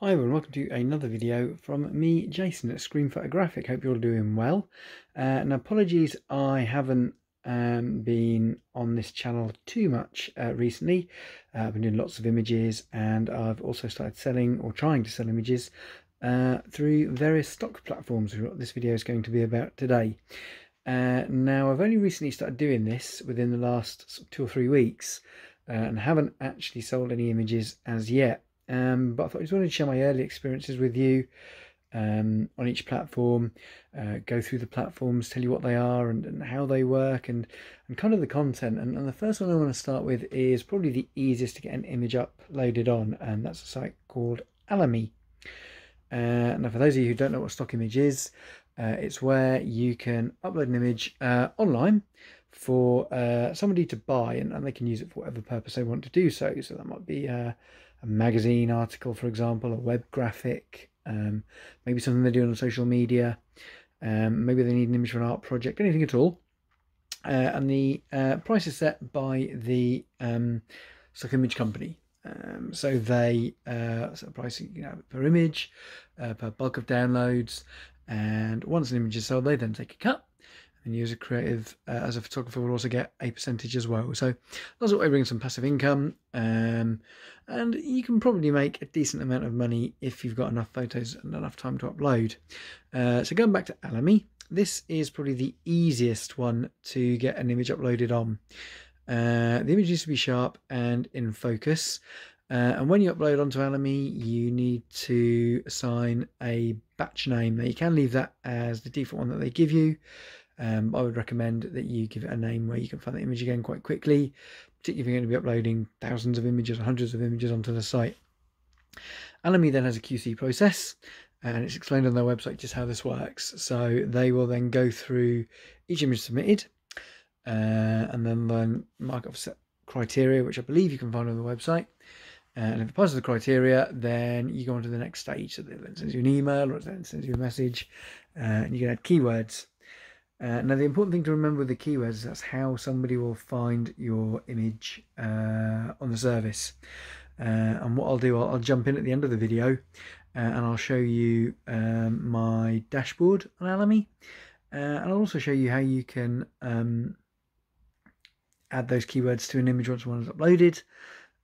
Hi everyone, welcome to another video from me, Jason at Scream Photographic. Hope you're all doing well. Uh, and apologies, I haven't um, been on this channel too much uh, recently. Uh, I've been doing lots of images and I've also started selling or trying to sell images uh, through various stock platforms, which what this video is going to be about today. Uh, now, I've only recently started doing this within the last two or three weeks uh, and haven't actually sold any images as yet. Um, but I thought I just wanted to share my early experiences with you um, on each platform, uh, go through the platforms, tell you what they are and, and how they work and, and kind of the content. And, and, the first one I want to start with is probably the easiest to get an image uploaded on, and that's a site called Alamy. Uh, now, for those of you who don't know what stock image is, uh, it's where you can upload an image uh, online for uh, somebody to buy and, and, they can use it for whatever purpose they want to do so. So that might be uh, a magazine article, for example, a web graphic, um, maybe something they're doing on social media, um, maybe they need an image for an art project, anything at all. Uh, and the uh, price is set by the um, stock image company. Um, so they uh, set a price you know, per image, uh, per bulk of downloads, and once an image is sold, they then take a cut and you as a creative, uh, as a photographer, will also get a percentage as well. So that's what way bring some passive income, um, and you can probably make a decent amount of money if you've got enough photos and enough time to upload. Uh, so going back to Alamy, this is probably the easiest one to get an image uploaded on. Uh, the image needs to be sharp and in focus. Uh, and when you upload onto Alamy, you need to assign a batch name. Now you can leave that as the default one that they give you. Um, I would recommend that you give it a name where you can find the image again quite quickly, particularly if you're going to be uploading thousands of images, hundreds of images onto the site. Alamy then has a QC process, and it's explained on their website just how this works. So they will then go through each image submitted, uh, and then then mark set criteria, which I believe you can find on the website. Uh, and if it passes the criteria, then you go on to the next stage. So they then sends you an email or it then sends you a message, uh, and you can add keywords. Uh, now the important thing to remember with the keywords is that's how somebody will find your image uh, on the service. Uh, and what I'll do, I'll, I'll, jump in at the end of the video uh, and I'll show you um, my dashboard on Alamy. Uh, and I'll also show you how you can um, add those keywords to an image once one is uploaded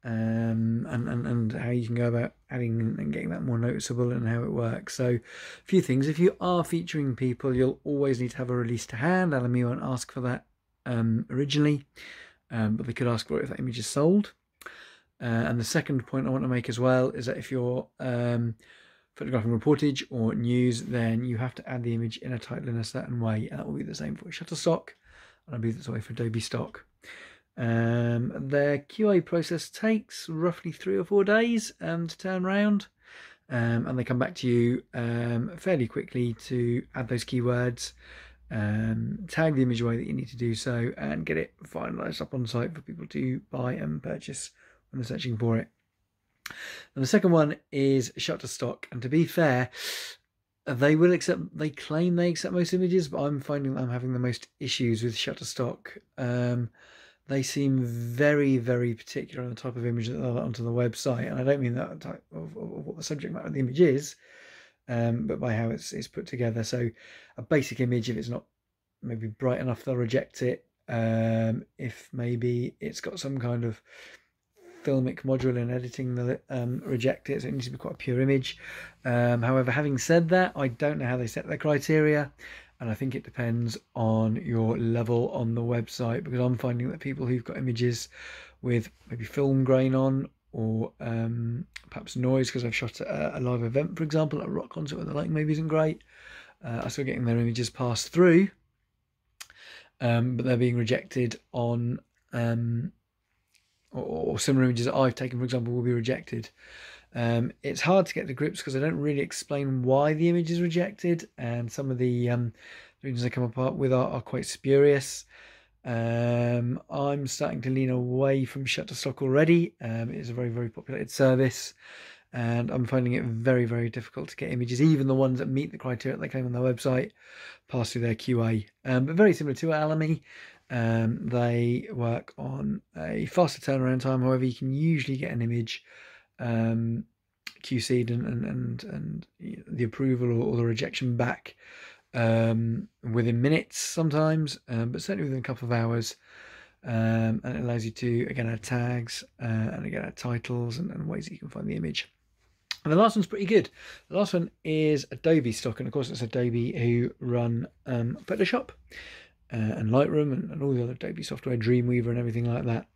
um, and, and, and how you can go about and getting that more noticeable and how it works. So, a few things. If you are featuring people, you'll always need to have a release to hand. Alamy won't ask for that um, originally, um, but they could ask for it if that image is sold. Uh, and the second point I want to make as well is that if you're um, photographing reportage or news, then you have to add the image in a title in a certain way, and that will be the same for Shutterstock, and I believe that's the way for Adobe Stock. Um, their QA process takes roughly three or four days um, to turn around, um, and they come back to you um, fairly quickly to add those keywords, um, tag the image away that you need to do so, and get it finalized up on site for people to buy and purchase when they're searching for it. And the second one is Shutterstock, and to be fair, they will accept they claim they accept most images but i'm finding i'm having the most issues with shutterstock um, they seem very, very particular on the type of image that they'll onto the website. And I don't mean that type of, of what the subject matter of the image is, um, but by how it's, it's put together. So a basic image, if it's not maybe bright enough, they'll reject it. Um, if maybe it's got some kind of filmic module in editing, they'll um, reject it. So it needs to be quite a pure image. Um, however, having said that, I don't know how they set their criteria and I think it depends on your level on the website because I'm finding that people who've got images with maybe film grain on or um, perhaps noise because I've shot a, a, live event, for example, at a rock concert where the lighting maybe isn't great, uh, are still getting their images passed through, um, but they're being rejected on, um, or, or, similar images that I've taken, for example, will be rejected. Um, it's hard to get to grips because I don't really explain why the image is rejected, and some of the um, reasons I come apart with are, are quite spurious. Um, I'm starting to lean away from Shutterstock already. Um, it's a very, very populated service, and I'm finding it very, very difficult to get images, even the ones that meet the criteria that they claim on their website, pass through their QA. Um, but very similar to Alamy, um, they work on a faster turnaround time. However, you can usually get an image um, QC'd and and and, and the approval or, or the rejection back um, within minutes sometimes, um, but certainly within a couple of hours. Um, and it allows you to again add tags uh, and again add titles and, and, ways that you can find the image. And the last one's pretty good. The last one is Adobe stock, and of course it's Adobe who run um, Photoshop uh, and Lightroom and, and, all the other Adobe software, Dreamweaver and everything like that.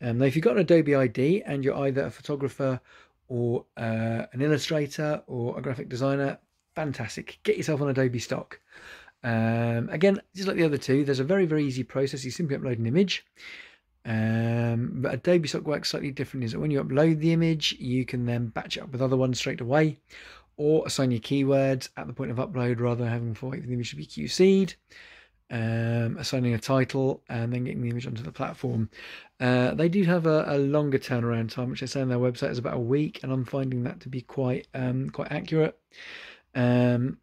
Um, now, if you've got an Adobe ID and you're either a photographer or uh, an illustrator or a graphic designer, fantastic. Get yourself on Adobe stock. Um, again, just like the other two, there's a very, very easy process. You simply upload an image. Um, but Adobe Stock works slightly different. Is that when you upload the image, you can then batch it up with other ones straight away, or assign your keywords at the point of upload rather than having to wait for the image to be QC'd um, assigning a title, and then getting the image onto the platform. Uh, they do have a, a, longer turnaround time, which they say on their website is about a week, and I'm finding that to be quite um, quite accurate. Um,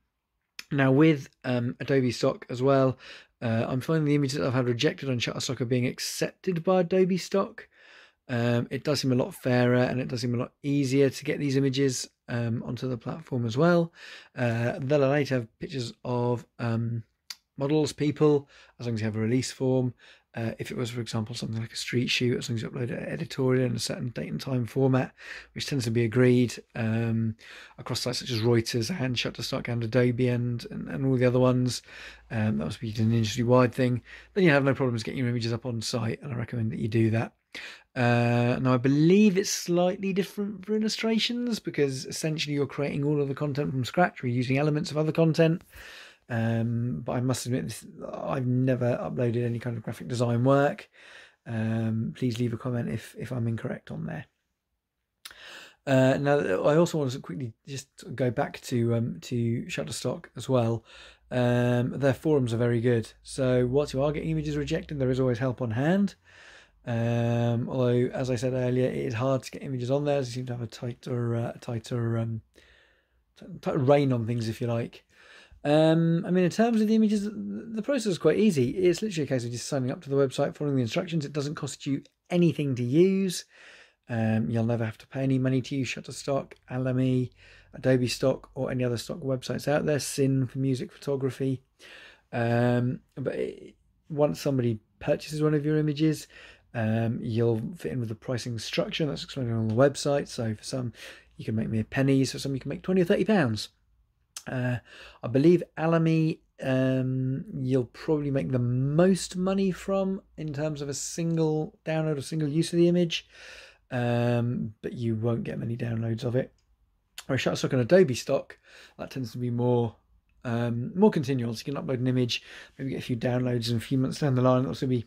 now with um, Adobe Stock as well, uh, I'm finding the images that I've had rejected on Shutterstock are being accepted by Adobe Stock. Um, it does seem a lot fairer and it does seem a lot easier to get these images um, onto the platform as well. Uh, they'll to have pictures of um, models, people, as long as you have a release form. Uh, if it was, for example, something like a street shoot, as long as you upload an editorial in a certain date and time format, which tends to be agreed um, across sites such as Reuters and Shutterstock and Adobe and, and, and all the other ones, um, that must be an industry wide thing, then you have no problems getting your images up on site, and I recommend that you do that. Uh, now, I believe it's slightly different for illustrations because essentially you're creating all of the content from scratch. We're using elements of other content. Um, but I must admit, this, I've never uploaded any kind of graphic design work. Um, please leave a comment if if I'm incorrect on there. Uh, now, I also want to quickly just go back to um, to Shutterstock as well. Um, their forums are very good. So, once you are getting images rejected, there is always help on hand. Um, although, as I said earlier, it is hard to get images on there. They seem to have a tighter, uh, tighter, um, tighter rein on things, if you like. Um, I mean, in terms of the images, the process is quite easy. It's literally a case of just signing up to the website, following the instructions. It doesn't cost you anything to use. Um, you'll never have to pay any money to use Shutterstock, Alamy, Adobe Stock, or any other stock websites out there. Syn for music photography. Um, but it, once somebody purchases one of your images, um, you'll fit in with the pricing structure that's explained on the website. So for some, you can make mere pennies. For some, you can make twenty or thirty pounds. Uh, I believe Alamy um, you'll probably make the most money from in terms of a single download or single use of the image, um, but you won't get many downloads of it. Or a Shutterstock and Adobe stock, that tends to be more um, more continual. So you can upload an image, maybe get a few downloads, and a few months down the line, it'll also be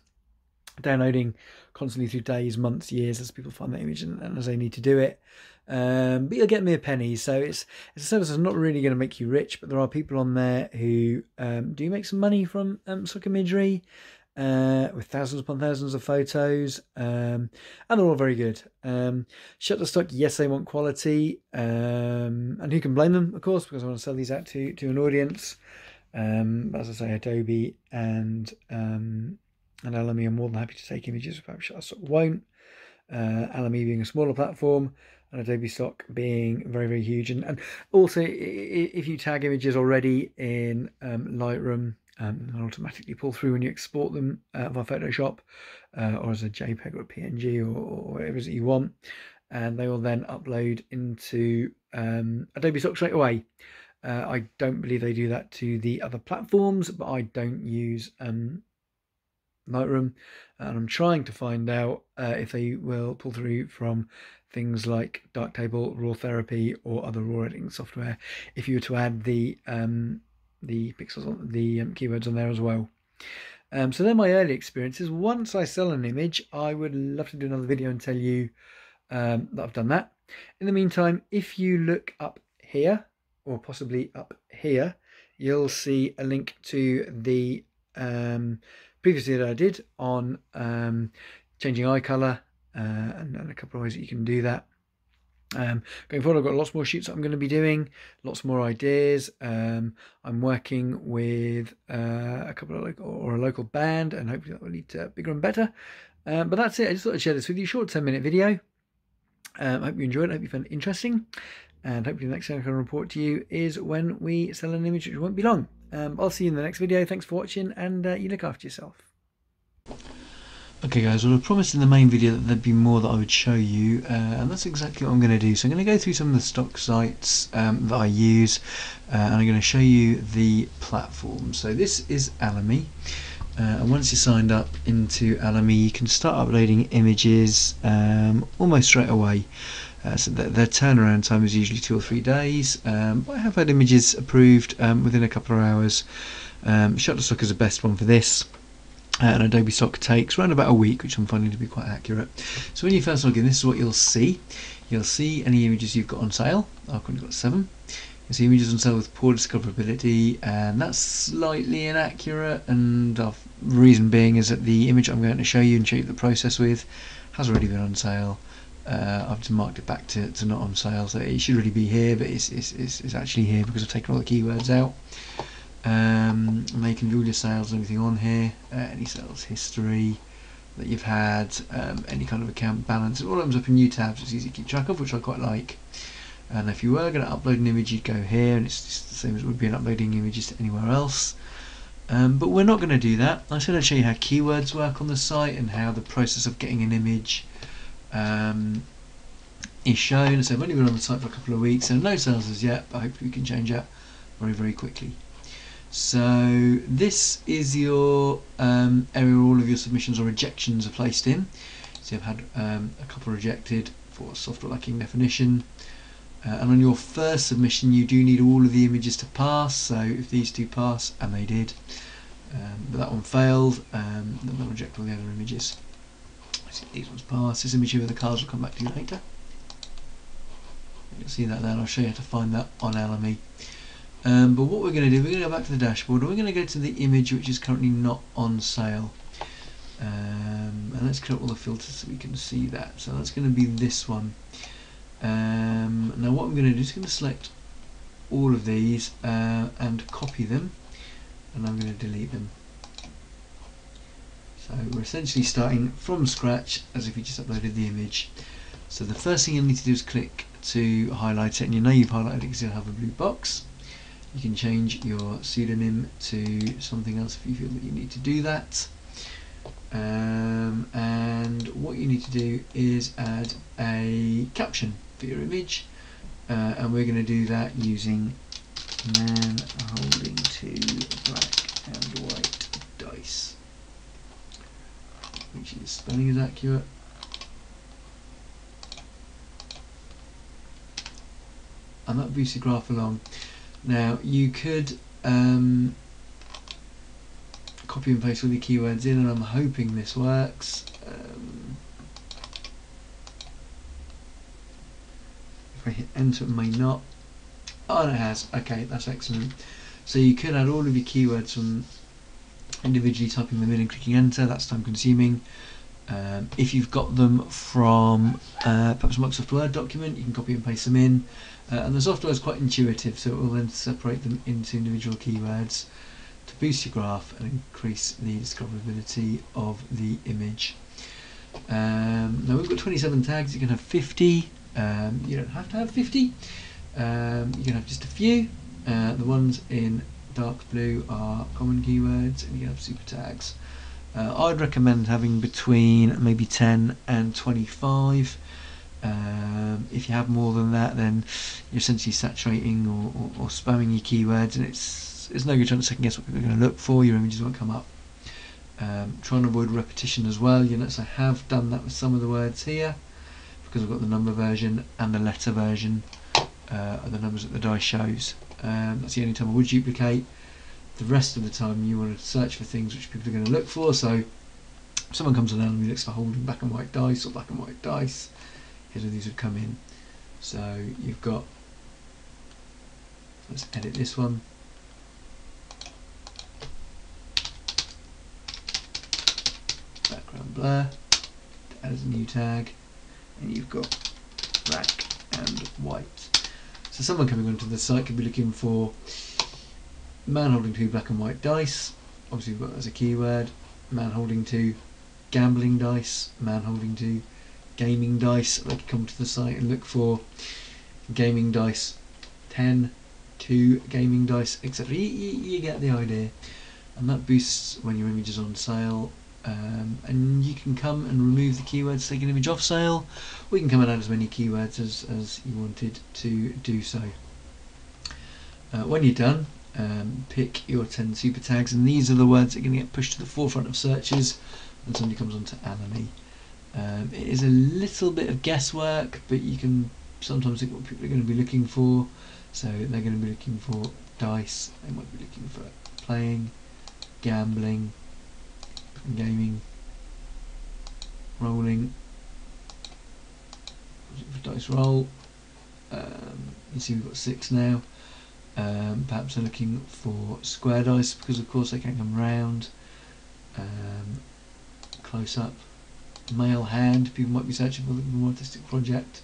downloading constantly through days, months, years as people find the image and, and as they need to do it. Um, but you'll get mere pennies. So it's it's a service that's not really going to make you rich, but there are people on there who um, do make some money from um, stock imagery. Uh, with thousands upon thousands of photos, um, and they're all very good. Um, Shutterstock, yes, they want quality, um, and who can blame them, of course, because I want to sell these out to to an audience. Um, as I say, Adobe and um, and Alamy are more than happy to take images, perhaps Shutterstock won't. Uh, Alamy being a smaller platform, and Adobe Stock being very, very huge. And, and also, if you tag images already in um, Lightroom, um, they'll automatically pull through when you export them uh, via Photoshop uh, or as a JPEG or a PNG or, or whatever that you want. And they will then upload into um, Adobe Stock straight away. Uh, I don't believe they do that to the other platforms, but I don't use um, Lightroom, and I'm trying to find out uh, if they will pull through from things like Darktable, RawTherapee, or other raw editing software. If you were to add the um, the pixels, on, the um, keywords on there as well. Um, so they're my early experiences. Once I sell an image, I would love to do another video and tell you um, that I've done that. In the meantime, if you look up here, or possibly up here, you'll see a link to the um, previously that I did on um, changing eye colour uh, and, and, a couple of ways that you can do that. Um, going forward, I've got lots more shoots I'm going to be doing, lots more ideas. Um, I'm working with uh, a couple of local, or a local band, and hopefully that will lead to bigger and better. Um, but that's it. I just thought I'd share this with you. Short 10 minute video. Um, I hope you enjoyed it. I hope you found it interesting. And hopefully the next thing I can report to you is when we sell an image, which won't be long. Um, I'll see you in the next video. Thanks for watching, and uh, you look after yourself. Okay guys, well I promised in the main video that there'd be more that I would show you uh, and that's exactly what I'm going to do. So I'm going to go through some of the stock sites um, that I use uh, and I'm going to show you the platform. So this is Alamy uh, and once you're signed up into Alamy you can start uploading images um, almost straight away. Uh, so their, their, turnaround time is usually two or three days. Um, I have had images approved um, within a couple of hours. Um, Shutterstock is the best one for this. Uh, and Adobe Stock takes around about a week, which I'm finding to be quite accurate. So when you first log in, this is what you'll see. You'll see any images you've got on sale. I've currently got seven. You see images on sale with poor discoverability, and that's slightly inaccurate. And the reason being is that the image I'm going to show you and show you the process with has already been on sale. Uh, I've just marked it back to, to not on sale, so it should really be here, but it's, it's, it's, it's actually here because I've taken all the keywords out. Um, and they can view your sales and everything on here, uh, any sales history that you've had, um, any kind of account balance. It all comes up in new tabs, it's easy to keep track of, which I quite like. And if you were going to upload an image, you'd go here, and it's the same as it would be in uploading images to anywhere else. Um, but we're not going to do that. I said I'd show you how keywords work on the site and how the process of getting an image um, is shown. So I've only been on the site for a couple of weeks, and no sales as yet, but hopefully we can change that very, very quickly. So this is your um, area where all of your submissions or rejections are placed in. So I've had um, a couple rejected for software lacking definition. Uh, and on your first submission you do need all of the images to pass, so if these two pass, and they did, um, but that one failed, um, then they'll reject all the other images. These ones pass, this image here with the cars will come back to you later. You'll see that then, I'll show you how to find that on Alamy. Um, but what we're going to do, we're going to go back to the dashboard and we're going to go to the image which is currently not on sale. Um, and let's clear all the filters so we can see that. So that's going to be this one. Um, now what I'm going to do is going to select all of these uh, and copy them and I'm going to delete them. So we're essentially starting from scratch as if we just uploaded the image. So the first thing you'll need to do is click to highlight it and you know you've highlighted it because you'll have a blue box. You can change your pseudonym to something else if you feel that you need to do that. Um, and what you need to do is add a caption for your image uh, and we're going to do that using man holding two black and white dice. Make sure the spelling is accurate. And that boosts your graph along. Now you could um, copy and paste all the keywords in and I'm hoping this works. Um, if I hit enter it may not. Oh it has. Okay, that's excellent. So you could add all of your keywords from individually typing them in and clicking enter, that's time consuming. Um, if you've got them from uh, perhaps a Microsoft Word document, you can copy and paste them in. Uh, and the software is quite intuitive, so it will then separate them into individual keywords to boost your graph and increase the discoverability of the image. Um, now we've got 27 tags, you can have 50, um, you don't have to have 50, um, you can have just a few. Uh, the ones in dark blue are common keywords and you have super tags. Uh, I'd recommend having between maybe 10 and 25. Um, if you have more than that, then you're essentially saturating or, or, or spamming your keywords, and it's it's no good trying to second guess what people are going to look for. Your images won't come up. Um, trying to avoid repetition as well. You notice I have done that with some of the words here because I've got the number version and the letter version uh, of the numbers that the die shows. Um, that's the only time I would duplicate the rest of the time you want to search for things which people are going to look for. So if someone comes along and looks for holding black and white dice or black and white dice, here's these would come in. So you've got, let's edit this one. Background blur, add as a new tag, and you've got black and white. So someone coming onto the site could be looking for man holding two black and white dice, obviously we've got that as a keyword, man holding two gambling dice, man holding two gaming dice, they could come to the site and look for gaming dice, 10, 2 gaming dice, etc. You, you, you get the idea. And that boosts when your image is on sale. Um, and you can come and remove the keywords, take an image off sale, we can come and add as many keywords as, as you wanted to do so. Uh, when you're done, um, pick your 10 super tags, and these are the words that are going to get pushed to the forefront of searches when somebody comes onto Alamy. Um, it is a little bit of guesswork, but you can sometimes think what people are going to be looking for. So they're going to be looking for dice, they might be looking for playing, gambling, gaming, rolling, dice roll. Um, you see we've got six now. Um, perhaps they're looking for square dice because of course they can't come round. Um, close up. Male hand, people might be searching for the more artistic project.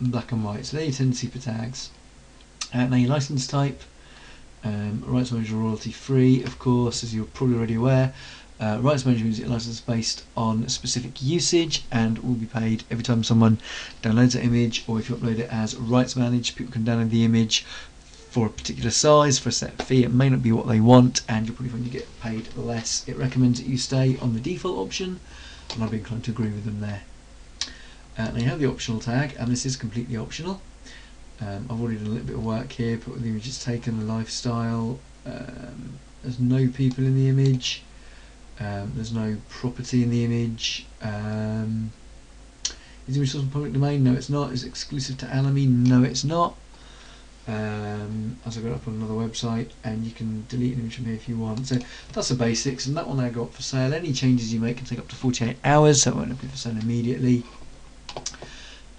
Black and white, so there you tend to see for tags. Uh, now your license type, um, rights management royalty free, of course, as you're probably already aware. Uh, rights management a license based on specific usage and will be paid every time someone downloads an image or if you upload it as rights managed, people can download the image for a particular size for a set fee. It may not be what they want and you'll probably find you get paid less. It recommends that you stay on the default option and I'd be inclined to agree with them there. Uh, now you have the optional tag and this is completely optional. Um, I've already done a little bit of work here, put the images taken, the lifestyle. Um, there's no people in the image. Um, there's no property in the image. Um, is the image source public domain? No, it's not. Is it exclusive to Alamy? No, it's not. Um, as I got up on another website, and you can delete an image from here if you want. So that's the basics, and that one I got for sale. Any changes you make can take up to 48 hours, so it won't be for sale immediately.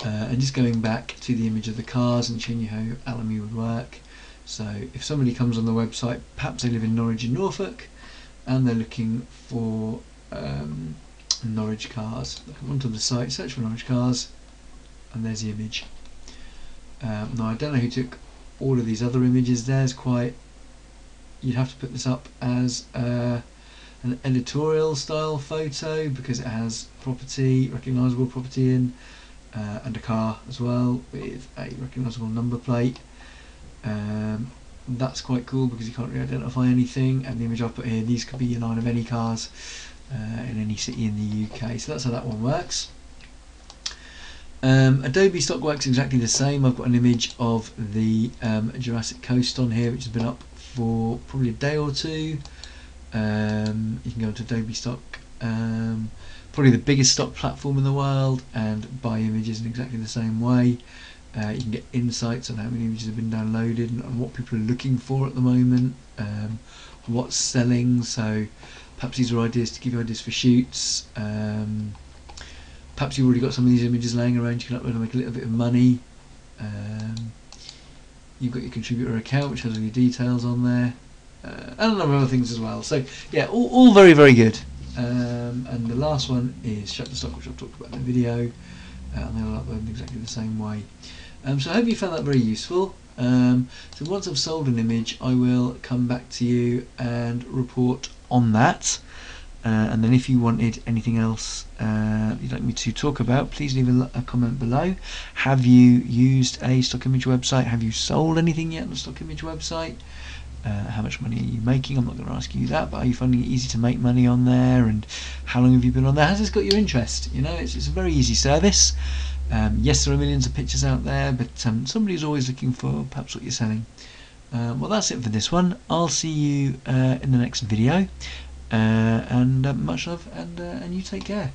Uh, and just going back to the image of the cars and showing you how Alamy would work. So if somebody comes on the website, perhaps they live in Norwich and Norfolk, and they're looking for um, Norwich cars. Come onto the site, search for Norwich cars, and there's the image. Um, now I don't know who took all of these other images. There's quite. You'd have to put this up as uh, an editorial style photo because it has property, recognisable property in, uh, and a car as well with a recognisable number plate. Um, that's quite cool because you can't really identify anything and the image I've put here these could be a line of any cars uh, in any city in the UK so that's how that one works. Um, Adobe stock works exactly the same. I've got an image of the um, Jurassic Coast on here which has been up for probably a day or two. Um, you can go to Adobe stock um, probably the biggest stock platform in the world and buy images in exactly the same way uh, you can get insights on how many images have been downloaded and, and what people are looking for at the moment, um, what's selling. So perhaps these are ideas to give you ideas for shoots. Um, perhaps you've already got some of these images laying around. You can upload and make a little bit of money. Um, you've got your contributor account, which has all your details on there, uh, and a number of other things as well. So yeah, all, all very very good. Um, and the last one is Shutterstock, which I've talked about in the video, uh, and they'll upload in exactly the same way. Um, so I hope you found that very useful. Um, so once I've sold an image, I will come back to you and report on that. Uh, and then if you wanted anything else uh, you'd like me to talk about, please leave a, a, comment below. Have you used a stock image website? Have you sold anything yet on a stock image website? Uh, how much money are you making? I'm not going to ask you that, but are you finding it easy to make money on there? And how long have you been on there? Has this got your interest? You know, it's, it's a very easy service. Um, yes, there are millions of pictures out there, but um, somebody's always looking for perhaps what you're selling. Uh, well, that's it for this one. I'll see you uh, in the next video, uh, and uh, much love, and and you take care.